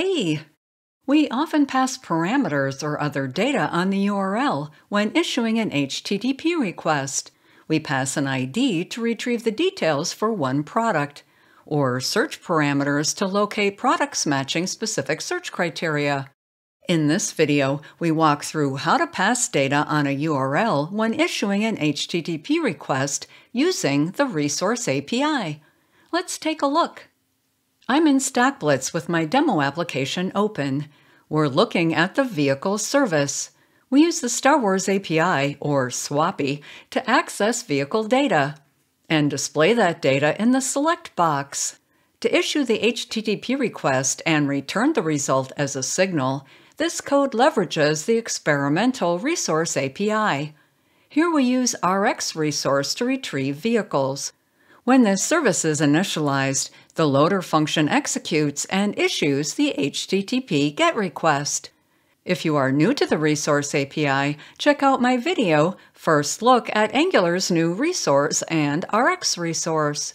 Hey! We often pass parameters or other data on the URL when issuing an HTTP request. We pass an ID to retrieve the details for one product, or search parameters to locate products matching specific search criteria. In this video, we walk through how to pass data on a URL when issuing an HTTP request using the Resource API. Let's take a look. I'm in StackBlitz with my demo application open. We're looking at the vehicle service. We use the Star Wars API, or SWAPI, to access vehicle data and display that data in the Select box. To issue the HTTP request and return the result as a signal, this code leverages the experimental Resource API. Here we use RX Resource to retrieve vehicles. When this service is initialized, the loader function executes and issues the HTTP GET request. If you are new to the Resource API, check out my video, First Look at Angular's new resource and RX resource.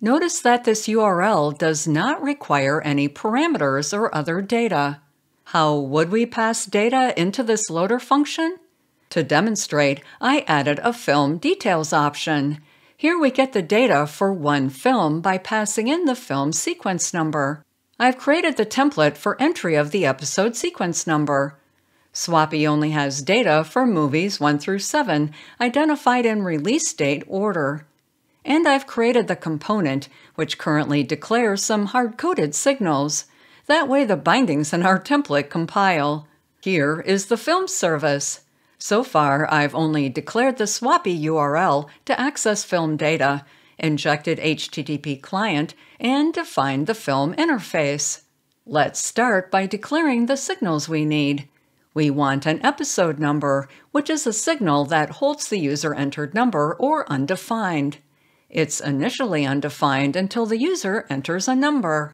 Notice that this URL does not require any parameters or other data. How would we pass data into this loader function? To demonstrate, I added a film details option. Here we get the data for one film by passing in the film sequence number. I've created the template for entry of the episode sequence number. SWAPI only has data for movies 1 through 7, identified in release date order. And I've created the component, which currently declares some hard-coded signals. That way the bindings in our template compile. Here is the film service. So far, I've only declared the SWAPI URL to access film data, injected HTTP client, and defined the film interface. Let's start by declaring the signals we need. We want an episode number, which is a signal that holds the user-entered number or undefined. It's initially undefined until the user enters a number.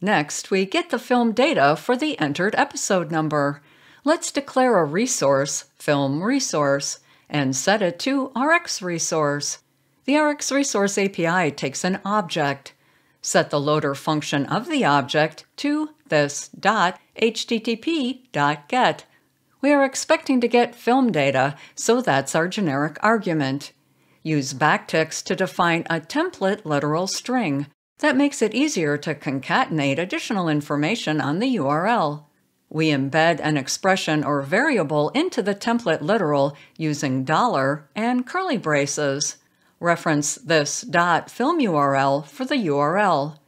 Next, we get the film data for the entered episode number. Let's declare a resource, film resource, and set it to RX resource. The RX resource API takes an object. Set the loader function of the object to this .http.get. We are expecting to get film data, so that's our generic argument. Use backticks to define a template literal string. That makes it easier to concatenate additional information on the URL. We embed an expression or variable into the template literal using dollar and curly braces. Reference this dot film URL for the URL.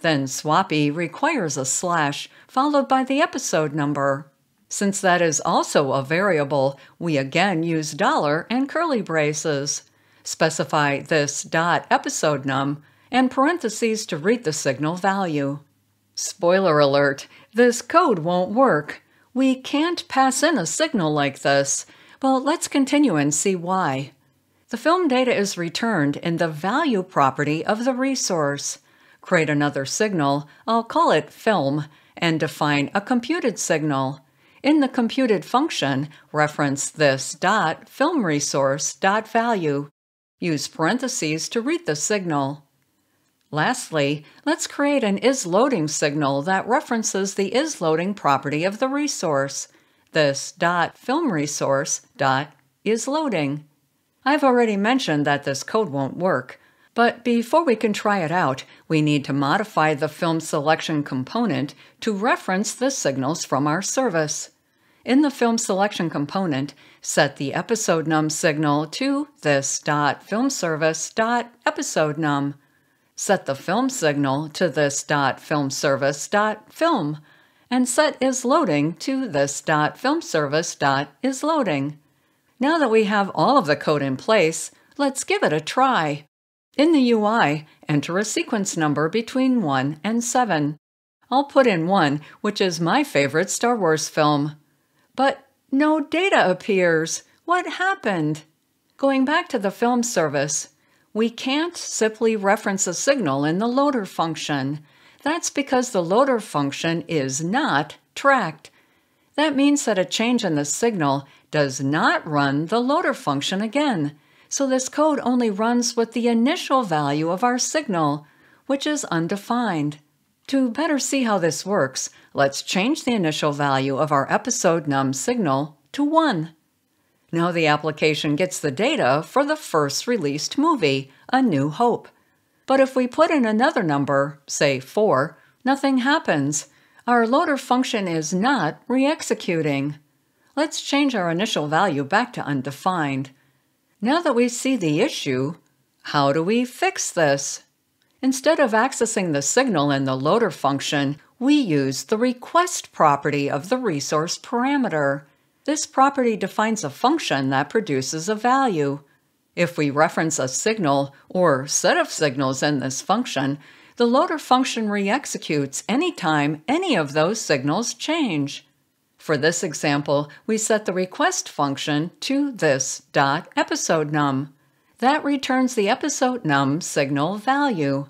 Then SWAPI requires a slash followed by the episode number. Since that is also a variable, we again use dollar and curly braces. Specify this dot episode num and parentheses to read the signal value. Spoiler alert, this code won't work. We can't pass in a signal like this. Well, let's continue and see why. The film data is returned in the value property of the resource. Create another signal, I'll call it film, and define a computed signal. In the computed function, reference this dot film resource dot value. Use parentheses to read the signal. Lastly, let's create an isLoading signal that references the isLoading property of the resource. This dot film resource dot isLoading. I've already mentioned that this code won't work, but before we can try it out, we need to modify the film selection component to reference the signals from our service. In the film selection component, set the episode num signal to this dot set the film signal to this dot film service dot film, and set is loading to this dot film service dot is loading. Now that we have all of the code in place, let's give it a try. In the UI, enter a sequence number between 1 and 7. I'll put in 1, which is my favorite Star Wars film. But no data appears. What happened? Going back to the film service, we can't simply reference a signal in the loader function. That's because the loader function is not tracked. That means that a change in the signal does not run the loader function again. So this code only runs with the initial value of our signal, which is undefined. To better see how this works, let's change the initial value of our episode num signal to 1. Now the application gets the data for the first released movie, A New Hope. But if we put in another number, say 4, nothing happens. Our loader function is not re-executing. Let's change our initial value back to undefined. Now that we see the issue, how do we fix this? Instead of accessing the signal in the loader function, we use the request property of the resource parameter. This property defines a function that produces a value. If we reference a signal or set of signals in this function, the loader function re-executes anytime any of those signals change. For this example, we set the request function to this dot episode num. That returns the episode num signal value.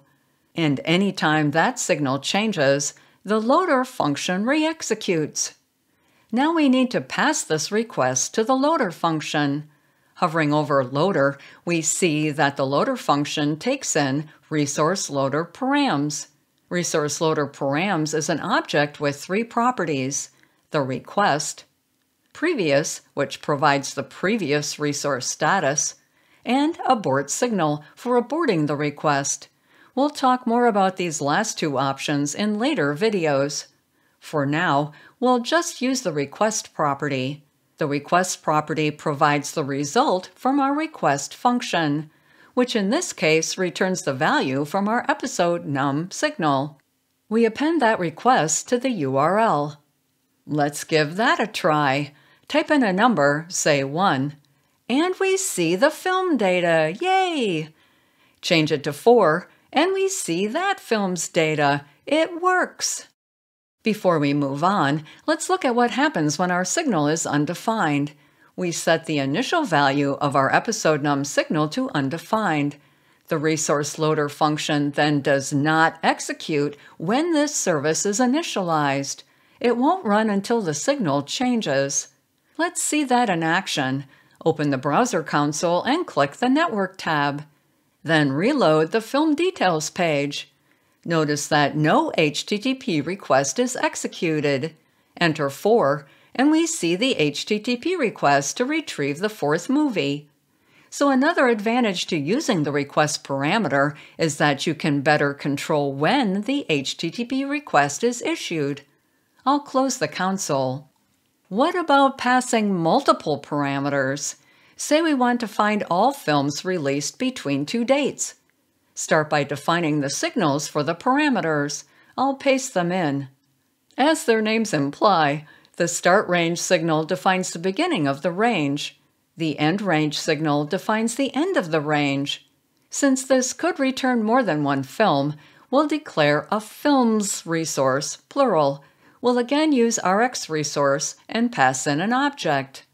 And anytime that signal changes, the loader function re-executes. Now we need to pass this request to the loader function. Hovering over loader, we see that the loader function takes in resource loader params. Resource loader params is an object with three properties, the request, previous, which provides the previous resource status, and abort signal for aborting the request. We'll talk more about these last two options in later videos. For now, we'll just use the request property. The request property provides the result from our request function, which in this case returns the value from our episode num signal. We append that request to the URL. Let's give that a try. Type in a number, say 1, and we see the film data. Yay! Change it to 4, and we see that film's data. It works. Before we move on, let's look at what happens when our signal is undefined. We set the initial value of our episode num signal to undefined. The resource loader function then does not execute when this service is initialized. It won't run until the signal changes. Let's see that in action. Open the browser console and click the Network tab. Then reload the Film Details page. Notice that no HTTP request is executed. Enter 4, and we see the HTTP request to retrieve the fourth movie. So another advantage to using the request parameter is that you can better control when the HTTP request is issued. I'll close the console. What about passing multiple parameters? Say we want to find all films released between two dates. Start by defining the signals for the parameters. I'll paste them in. As their names imply, the start range signal defines the beginning of the range. The end range signal defines the end of the range. Since this could return more than one film, we'll declare a films resource, plural. We'll again use rx resource and pass in an object.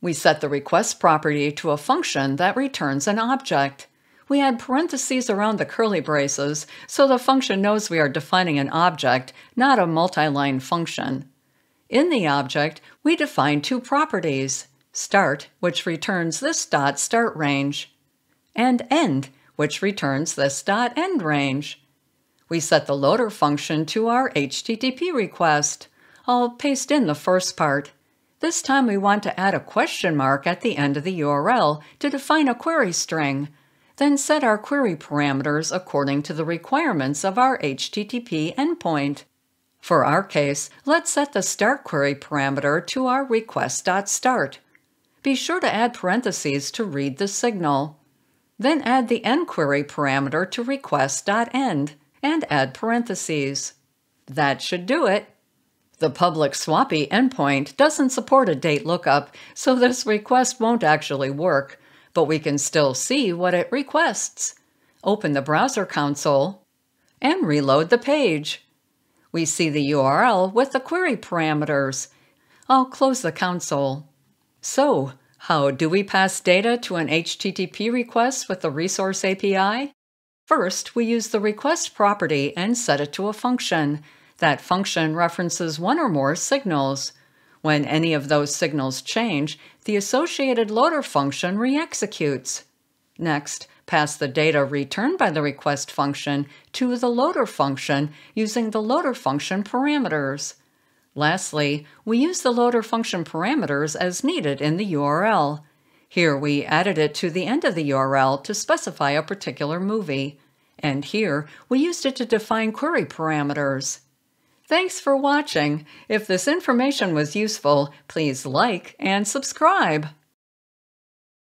We set the request property to a function that returns an object. We add parentheses around the curly braces so the function knows we are defining an object, not a multi-line function. In the object, we define two properties, start, which returns this dot start range, and end, which returns this dot end range. We set the loader function to our HTTP request. I'll paste in the first part. This time we want to add a question mark at the end of the URL to define a query string, then set our query parameters according to the requirements of our HTTP endpoint. For our case, let's set the start query parameter to our request.start. Be sure to add parentheses to read the signal. Then add the end query parameter to request.end and add parentheses. That should do it. The public SWAPI endpoint doesn't support a date lookup, so this request won't actually work, but we can still see what it requests. Open the browser console and reload the page. We see the URL with the query parameters. I'll close the console. So, how do we pass data to an HTTP request with the Resource API? First, we use the request property and set it to a function. That function references one or more signals. When any of those signals change, the associated loader function re-executes. Next, pass the data returned by the request function to the loader function using the loader function parameters. Lastly, we use the loader function parameters as needed in the URL. Here we added it to the end of the URL to specify a particular movie. And here we used it to define query parameters. Thanks for watching. If this information was useful, please like and subscribe.